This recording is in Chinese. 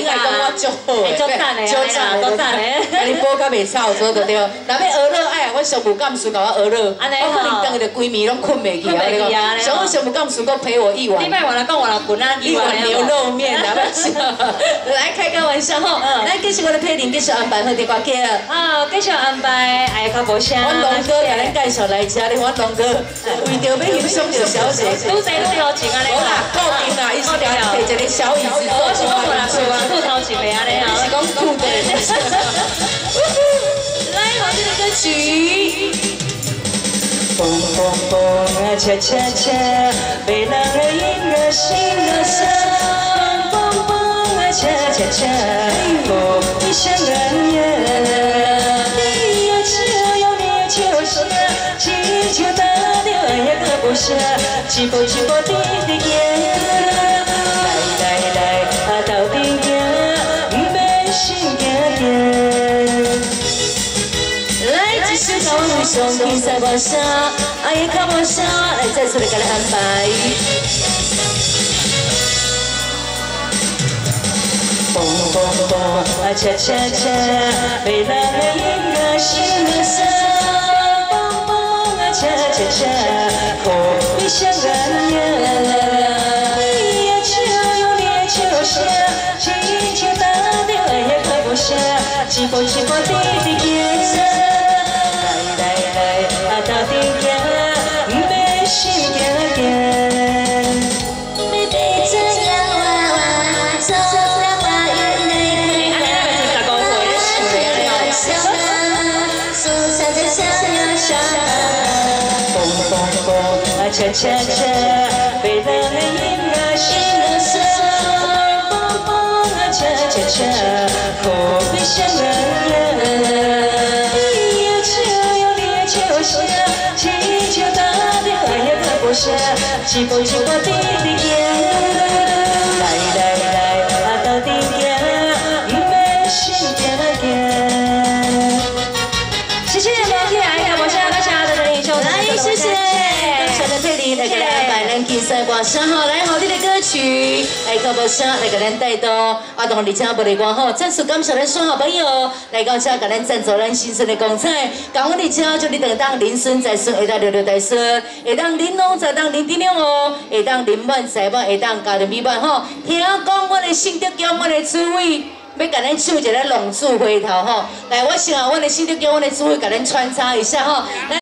应该讲我足好的，足赞的，足赞的，足赞的。啊，你播较袂吵，做得对。若要娱乐，哎，我上无干事，甲我娱乐。安尼我可能等下就规暝拢困袂去啊！你讲，想我上无干事，搁陪我一晚。你别话来讲我来滚啊，一碗牛肉面，来不起。来开个玩笑吼，来继续我的配林，继续安排好滴歌曲。啊，继续安排，哎，较无声。我龙哥甲咱介绍来吃的，我龙哥为着要欣赏着小姐，都在都头前啊！你讲，固定啦，伊是条摕一个小椅子，蹦蹦蹦啊，恰恰恰，被人的音乐心的声。蹦蹦蹦啊，恰恰恰，不必想人。你也笑呀，你也笑呀，祈求大地也不下，起步起步滴滴耶。上天赛我下，爱也靠我下，来再次的给你安排。蹦蹦蹦，啊恰恰恰，美丽的音乐心的声。蹦蹦啊恰恰恰，可比相人呀。你也笑哟，你也笑笑，轻轻打的也靠不下，起风起风滴滴耶。恰恰恰，被人的音乐心的声，蹦蹦啊恰恰恰，何必想人呀？你也笑呀，你也笑笑，祈求大地也看不下，起风起花滴滴耶。赛歌声吼，来好听的歌曲，来靠无声来给咱带到，啊，同而且无离光吼，再次感谢咱所有朋友来到这给咱赞助咱新生的光彩，感恩你家祝你等当临孙再孙，会当六六大孙，会当临老再当临顶哦，会当临满再万，会当家庭美满吼。听讲我的心得叫我的滋味，要给咱唱一个龙珠回头吼，来，我想啊，我的心得叫我的滋味，给咱穿插一下吼。